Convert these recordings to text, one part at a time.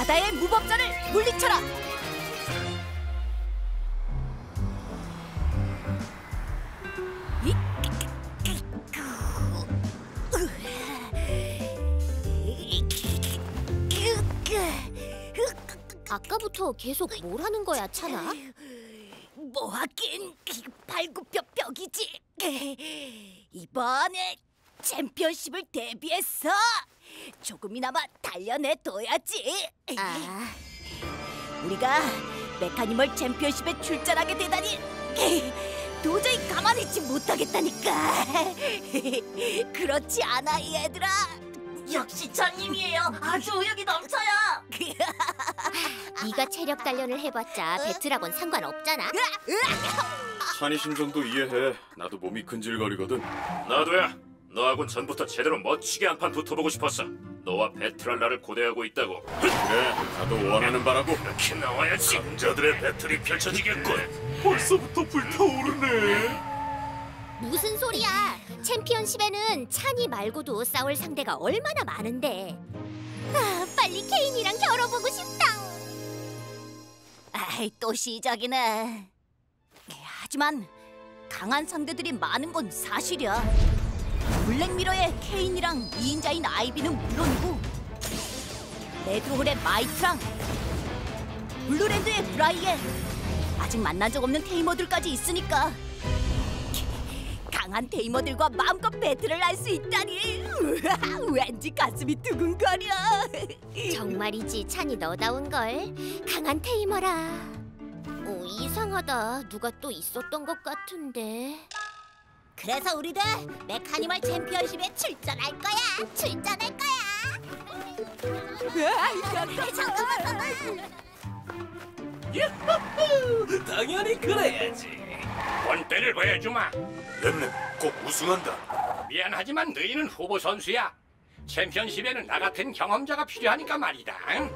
바다의 무법자를 물리쳐라. 이- 아까부터 계속 뭘 하는 거야, 찬아? 뭐 하긴 발굽뼈 벽이지. 이번에 챔피언십을 대비해서 조금이나마 달려내 둬야지. 아, 우리가 메카니멀 챔피언십에 출전하게 되다니 도저히 가만히 있지 못하겠다니까. 그렇지 않아 얘들아. 역시 전님이에요. 아주 의욕이 넘쳐요. 네가 체력 단련을 해봤자 배트라곤 상관없잖아. 찬이 심정도 이해해. 나도 몸이 근질거리거든. 나도야. 너하곤 전부터 제대로 멋지게 한 판 붙어보고 싶었어. 너와 배틀할 나를 고대하고 있다고. 그래, 나도 원하는 바라고. 이렇게 나와야지. 강자들의 배틀이 펼쳐지겠군. 벌써부터 불타오르네. 무슨 소리야? 챔피언십에는 찬이 말고도 싸울 상대가 얼마나 많은데. 아, 빨리 케인이랑 겨뤄보고 싶다. 아이 또 시작이네. 하지만 강한 상대들이 많은 건 사실이야. 블랙미러의 케인이랑 2인자인 아이비는 물론이고 레드홀의 마이크랑 블루랜드의 브라이엔 아직 만난 적 없는 tamer들까지 있으니까 강한 tamer들과 마음껏 배틀을 할 수 있다니 왠지 가슴이 두근거려 정말이지 찬이 너다운 걸. 강한 테이머라. 오, 이상하다. 누가 또 있었던 것 같은데. 그래서 우리들 메카니멀 챔피언십에 출전할 거야. 출전할 거야. 잠깐만, 잠깐만. 당연히 그래야지. 본때를 보여주마. 렘렘 꼭 우승한다. 미안하지만 너희는 후보 선수야. 챔피언십에는 나 같은 경험자가 필요하니까 말이다. 응?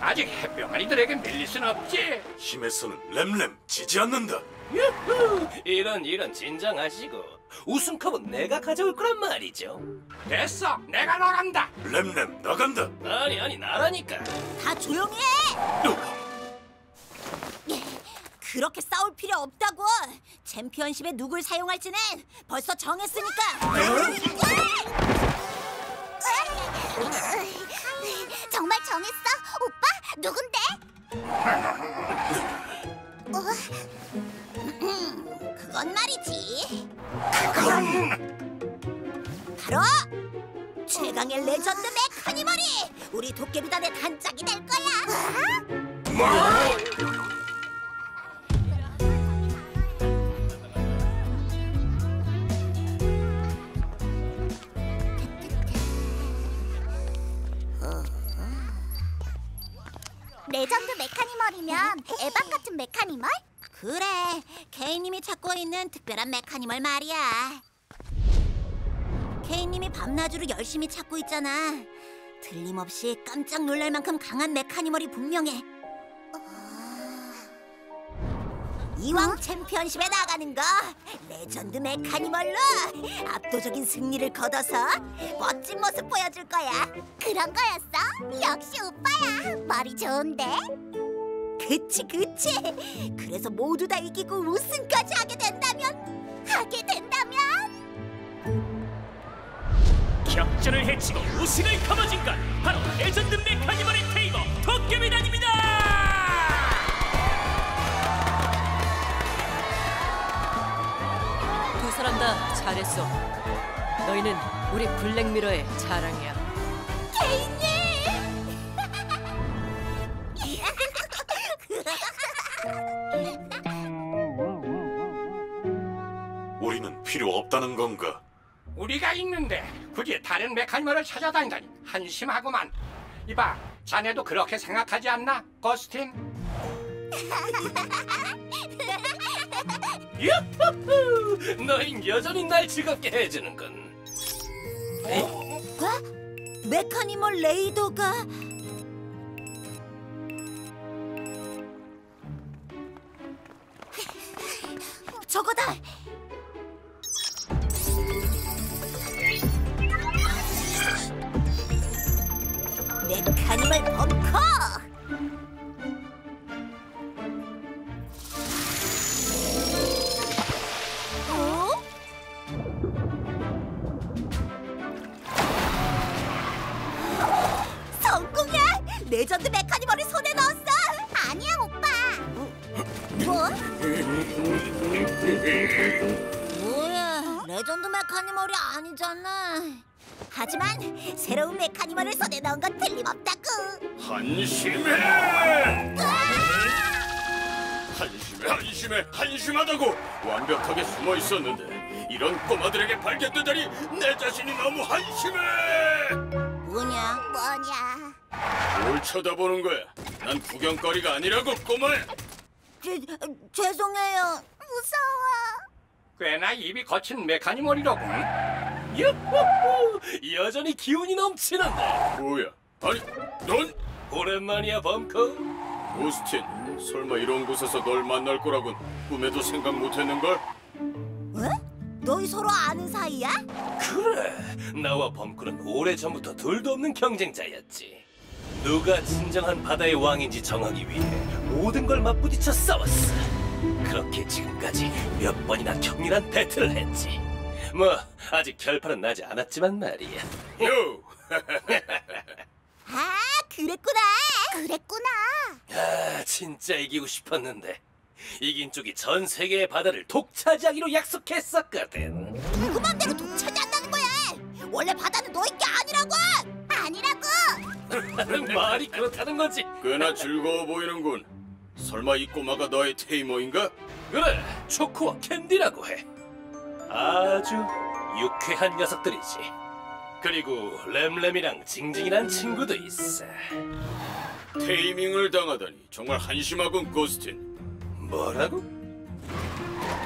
아직 햇병아리들에게 밀릴 순 없지. 힘에서는 렘렘 지지 않는다. 유후! 이런 이런 진정하시고 우승컵은 내가 가져올 거란 말이죠. 됐어, 내가 나간다. 렘렘 나간다. 아니 아니 나라니까. 다 조용히 해. 그렇게 싸울 필요 없다고. 챔피언십에 누굴 사용할지는 벌써 정했으니까. 정말 정했어? 오빠? 누군데? 그건 말이지. 바로 최강의 레전드 메카니멀이 우리 도깨비단의 단짝이 될 거야. 레전드 메카니멀이면 에반 같은 메카니멀? 그래, 케이님이 찾고 있는 특별한 메카니멀 말이야. 케이님이 밤낮으로 열심히 찾고 있잖아. 틀림없이 깜짝 놀랄 만큼 강한 메카니멀이 분명해. 이왕 챔피언십에 나가는 거 레전드 메카니멀로 압도적인 승리를 거둬서 멋진 모습 보여줄 거야. 그런 거였어? 역시 오빠야. 머리 좋은데? 그치 그치. 그래서 모두 다 이기고 우승까지 하게 된다면 하게 된다면? 격전을 헤치고 우승을 거머쥔 건 바로 레전드 메카니멀의 tamer 도깨비단입니다. 두 사람 다 잘했어. 너희는 우리 블랙미러의 자랑이야. 우리는 필요 없다는 건가? 우리가 있는데 굳이 다른 메카니멀을 찾아다니다니 한심하구만. 이봐, 자네도 그렇게 생각하지 않나, 거스틴? 유후! 너흰 여전히 날 즐겁게 해주는군. 메카니멀 레이더가 저거다. 메카 새로운 메카니멀을 손에 넣은 건 틀림없다고. 한심해! 한심해, 한심해, 한심하다고! 완벽하게 숨어 있었는데 이런 꼬마들에게 발견되다니 내 자신이 너무 한심해! 뭐냐? 뭐냐? 뭘 쳐다보는 거야? 난 구경거리가 아니라고 꼬마야! 죄, 죄송해요. 무서워. 꽤나 입이 거친 메카니멀이로군. 유후후! 여전히 기운이 넘치는데. 뭐야? 아니, 넌 오랜만이야, 범커. 오스틴, 설마 이런 곳에서 널 만날 거라곤 꿈에도 생각 못했는걸? 왜? 너희 서로 아는 사이야? 그래, 나와 범크는 오래전부터 둘도 없는 경쟁자였지. 누가 진정한 바다의 왕인지 정하기 위해 모든 걸 맞부딪혀 싸웠어. 그렇게 지금까지 몇 번이나 격렬한 배틀을 했지. 뭐 아직 결판은 나지 않았지만 말이야. 요! 아, 그랬구나. 그랬구나. 아, 진짜 이기고 싶었는데 이긴 쪽이 전 세계의 바다를 독차지하기로 약속했었거든. 누구 맘대로 독차지한다는 거야? 원래 바다는 너희 게 아니라고. 아니라고. 말이 그렇다는 거지. 꽤나 즐거워 보이는군. 설마 이 꼬마가 너의 테이머인가? 그래, 초코와 캔디라고 해. 아주 유쾌한 녀석들이지. 그리고 램램이랑 징징이란 친구도 있어. 테이밍을 당하다니 정말 한심하군 고스틴. 뭐라고?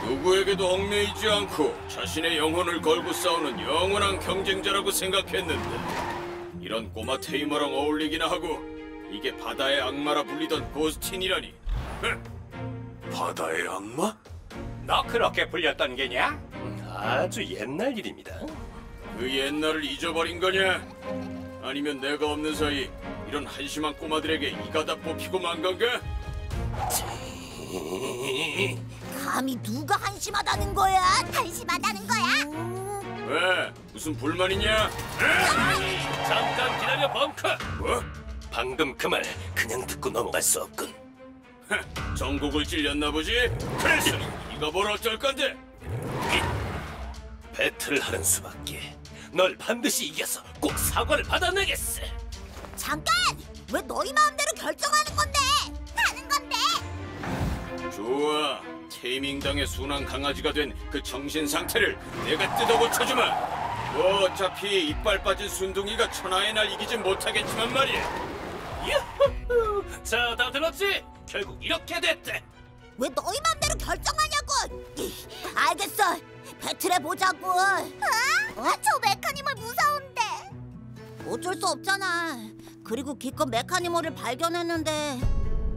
누구에게도 얽매이지 않고 자신의 영혼을 걸고 싸우는 영원한 경쟁자라고 생각했는데 이런 꼬마 테이머랑 어울리기나 하고 이게 바다의 악마라 불리던 고스틴이라니. 바다의 악마? 너 그렇게 불렸던 게냐? 아주 옛날 일입니다. 그 옛날을 잊어버린 거냐? 아니면 내가 없는 사이 이런 한심한 꼬마들에게 이가 다 뽑히고 만 건가? 감히 누가 한심하다는 거야? 한심하다는 거야? 왜? 무슨 불만이냐? 잠깐 기다려, 벙커. 뭐? 방금 그 말 그냥 듣고 넘어갈 수 없군. 전국을 찔렸나 보지? 그래서 네가 뭘 어쩔 건데? 배틀을 하는 수밖에. 널 반드시 이겨서 꼭 사과를 받아내겠어. 잠깐! 왜 너희 마음대로 결정하는 건데? 하는 건데? 좋아. 테이밍당의 순한 강아지가 된 그 정신 상태를 내가 뜯어 고쳐주마. 뭐 어차피 이빨 빠진 순둥이가 천하의 날 이기진 못하겠지만 말이야. 유후! 자, 다 들었지? 결국 이렇게 됐대. 왜 너희 맘대로 결정하냐고! 이, 알겠어. 배틀해 보자고. 어? 저 메카니멀 무서운데. 어쩔 수 없잖아. 그리고 기껏 메카니멀을 발견했는데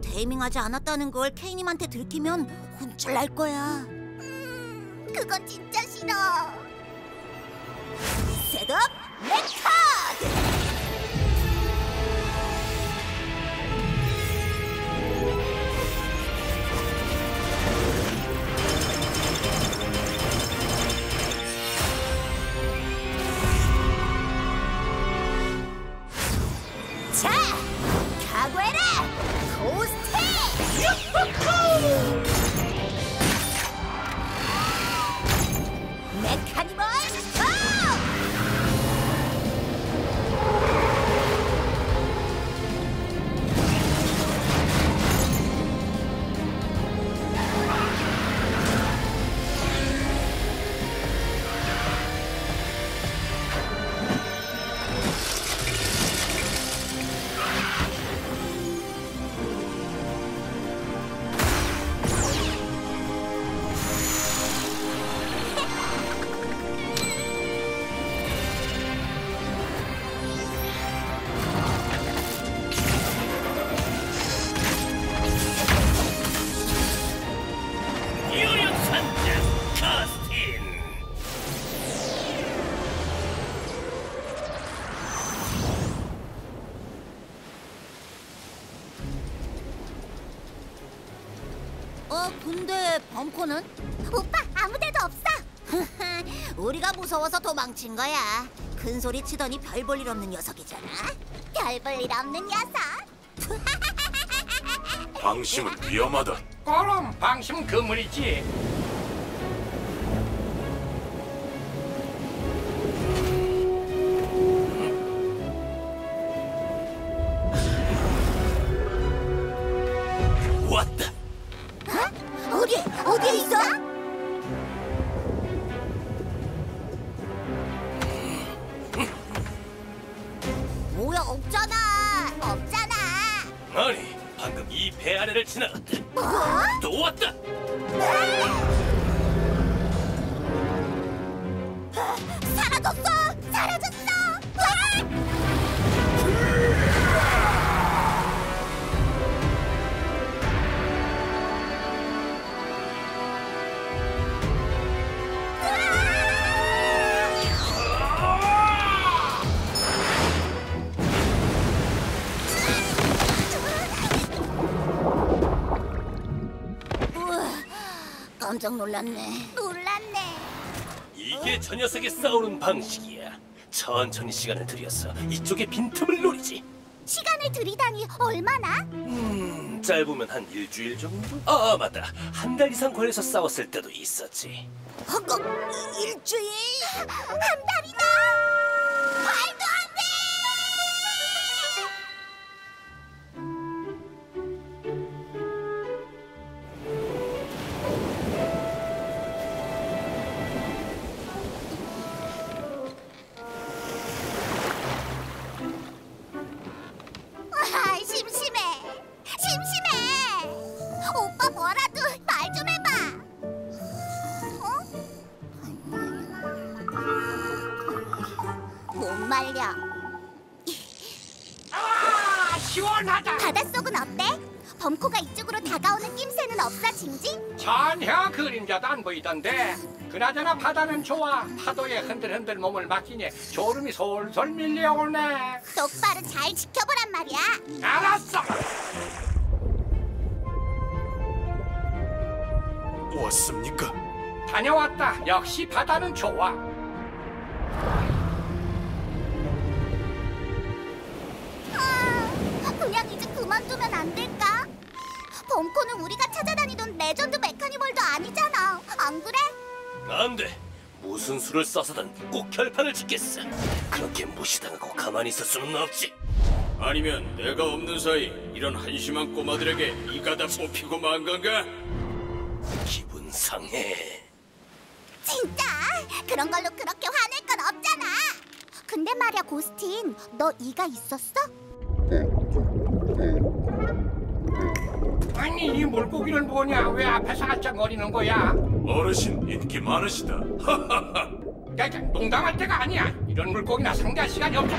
테이밍하지 않았다는 걸 케이님한테 들키면 혼쭐 날 거야. 음, 그건 진짜 싫어. 셋업 메카 도망친 거야. 큰 소리 치더니 별 볼 일 없는 녀석이잖아. 별 볼 일 없는 녀석. 방심은 위험하다. 그럼 방심 그물이지. 깜짝 놀랐네 놀랐네 이게 저 녀석이 싸우는 방식이야. 천천히 시간을 들여서 이쪽에 빈틈을 노리지. 시간을 들이다니 얼마나? 음, 짧으면 한 일주일 정도? 아, 아, 맞다. 한 달 이상 걸려서 싸웠을 때도 있었지. 헛거 일주일? 한 달이나? 보이던데. 그나저나 바다는 좋아. 파도에 흔들흔들 몸을 맡기니 졸음이 솔솔 밀려오네. 똑바로 잘 지켜보란 말이야. 알았어. 왔습니까? 다녀왔다. 역시 바다는 좋아. 아, 범코는 우리가 찾아다니던 레전드 메카니멀도 아니잖아. 안 그래? 안 돼. 무슨 수를 써서든 꼭 결판을 짓겠어. 그렇게 무시당하고 가만히 있을 수는 없지. 아니면 내가 없는 사이 이런 한심한 꼬마들에게 이가 다 뽑히고 만 건가? 기분 상해. 진짜? 그런 걸로 그렇게 화낼 건 없잖아. 근데 말이야, 고스틴, 너 이가 있었어? 아니 이 물고기는 뭐냐? 왜 앞에서 아짝거리는 거야? 어르신 인기 많으시다. 내가 농담할 때가 아니야. 이런 물고기나 상대할 시간이 없어.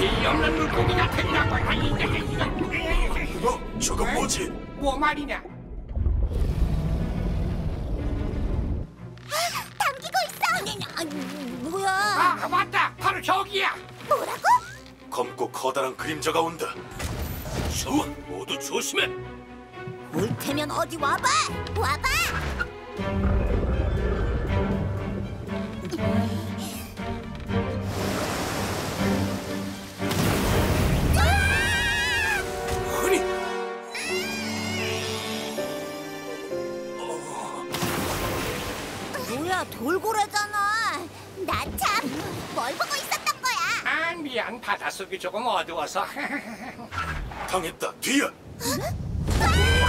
이 없는 물고기 같으니라고. 아니 이게 이거 어? 저건 뭐지? 뭐 말이냐? 당기고 있어. 아니, 뭐야? 아 맞다. 바로 저기야. 뭐라고? 검고 커다란 그림자가 온다. 좋아, 모두 조심해. 올 테면 어디 와봐. 와봐. 아니, 뭐야, 돌고래잖아. 나 참 뭘 보고 있었던 거야? 아 미안 바닷속이 조금 어두워서. 당했다. 뒤야.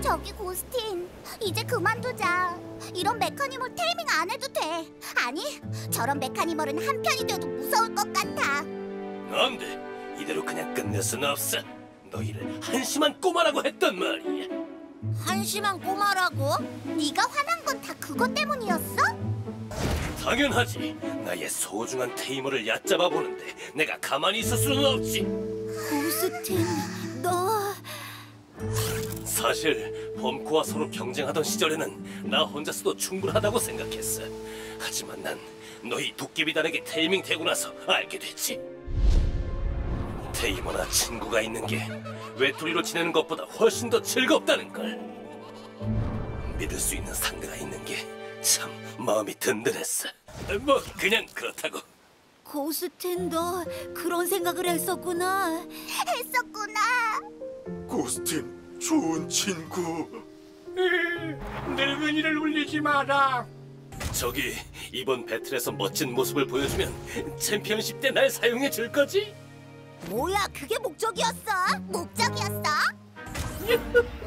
저기 고스틴, 이제 그만두자. 이런 메카니멀 테이밍 안 해도 돼. 아니, 저런 메카니멀은 한 편이 돼도 무서울 것 같아. 안 돼. 이대로 그냥 끝낼 순 없어. 너희를 한심한 꼬마라고 했단 말이야. 한심한 꼬마라고? 네가 화난 건 다 그것 때문이었어? 당연하지. 나의 소중한 테이머를 얕잡아 보는데 내가 가만히 있을 수는 없지. 고스틴, 너... 사실 범코와 서로 경쟁하던 시절에는 나 혼자서도 충분하다고 생각했어. 하지만 난 너희 도깨비단에게 테이밍 되고 나서 알게 됐지. 테이머나 친구가 있는 게 외톨이로 지내는 것보다 훨씬 더 즐겁다는 걸. 믿을 수 있는 상대가 있는 게 참 마음이 든든했어. 뭐 그냥 그렇다고. 고스틴, 너 그런 생각을 했었구나. 했었구나. 고스틴, 좋은 친구. 늙은이를 울리지 마라. 저기 이번 배틀에서 멋진 모습을 보여주면 챔피언십 때 날 사용해 줄 거지? 뭐야, 그게 목적이었어? 목적이었어?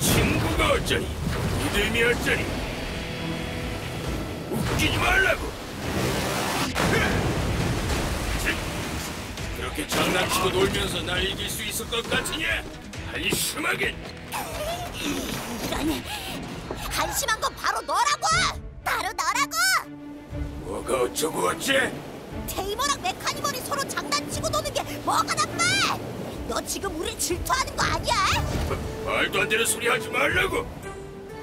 친구가 어쩌니? 믿음이 어쩌니? 웃기지 말라고. 그렇게 장난치고 놀면서 날 이길 수 있을 것 같으냐? 한심하게. 이런, 한심한 건 바로 너라고! 바로 너라고! 뭐가 어쩌고 어째? 테이머랑 메카니멀이 서로 장난치고 노는 게 뭐가 나빠! 너 지금 우리 질투하는 거 아니야? 말도 안 되는 소리 하지 말라고.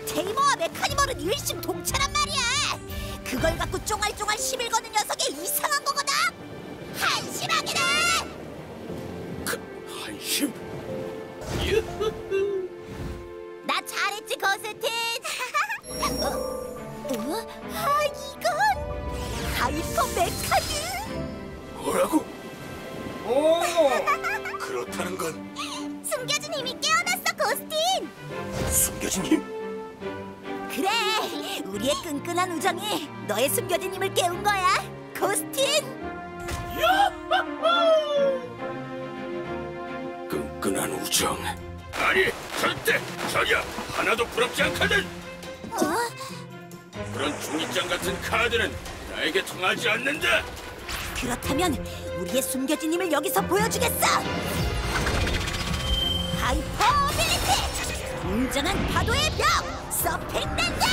테이머와 메카니멀은 일심 동체란 말이야! 그걸 갖고 쫑알쫑알 시bil 거는 녀석 종이장 같은 카드는 나에게 통하지 않는다. 그렇다면 우리의 숨겨진 힘을 여기서 보여주겠어! hyper ability! 웅장한 파도의 벽! 서핑 댄스!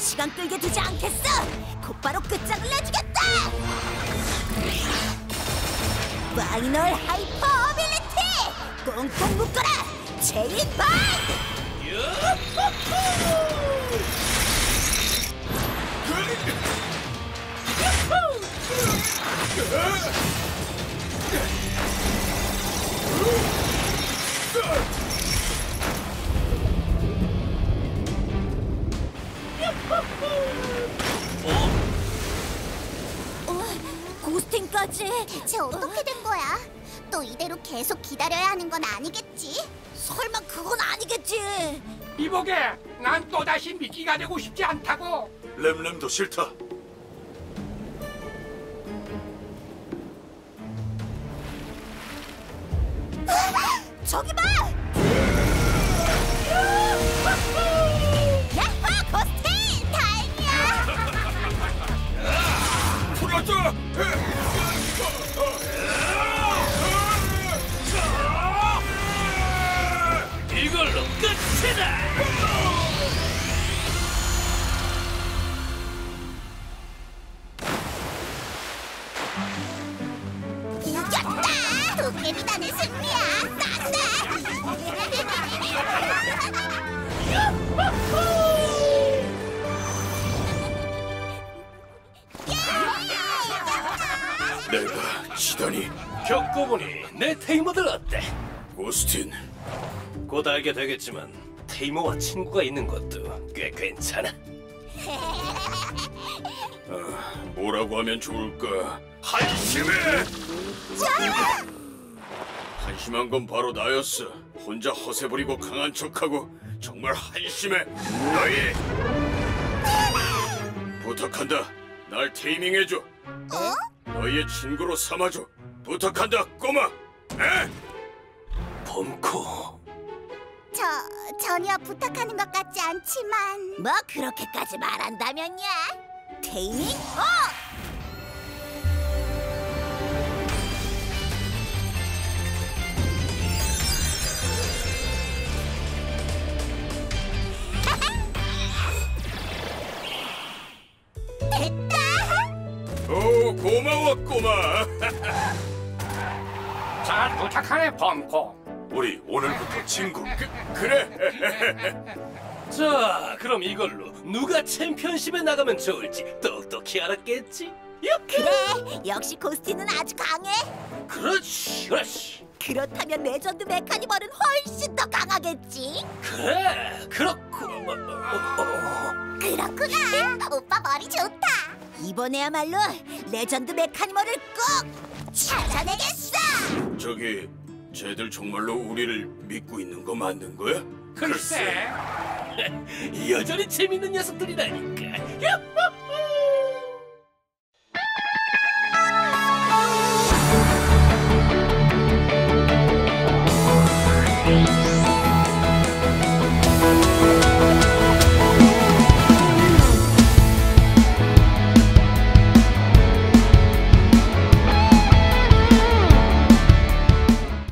시간 끌게 두지 않겠어! 곧바로 끝장을 내주겠다! 파이널 하이퍼 어빌리티! 꽁꽁 묶어라! 바 고스팅까지 대체 어떻게 된 거야? 또 이대로 계속 기다려야 하는 건 아니겠지? 설마 그건 아니겠지? 이보게, 난 또다시 미끼가 되고 싶지 않다고. 램램도 싫다. 저기 봐! 이걸로 끝이다! 이겼다! 도깨비단의 승리야! 싼데! 내가 지다니 겪어보니 내 테이머들 어때? 고스틴, 곧 알게 되겠지만 테이머와 친구가 있는 것도 꽤 괜찮아. 뭐라고 하면 좋을까? 한심해! 한심한 건 바로 나였어. 혼자 허세 부리고 강한 척하고 정말 한심해. 너희 부탁한다. 날 테이밍해줘. 너희의 친구로 삼아줘. 부탁한다, 꼬마. 에? 범코. 저 전혀 부탁하는 것 같지 않지만 뭐 그렇게까지 말한다면야 테이밍 어! 오, 고마워, 꼬마. 잘 부탁하네 범코 우리 오늘부터 친구. 그, 그래. 자, 그럼 이걸로 누가 챔피언십에 나가면 좋을지 똑똑히 알았겠지? 야, 그래 역시 고스틴은 아주 강해 그렇지, 그렇지. 그렇다면 레전드 메카니멀은 훨씬 더 강하겠지 그래, 그렇고. 어, 어, 어. 그렇구나 오빠 머리 좋다 이번에야말로 레전드 메카니멀을 꼭 찾아내겠어 저기, 쟤들 정말로 우리를 믿고 있는 거 맞는 거야? 글쎄 여전히 재밌는 녀석들이라니까. 야,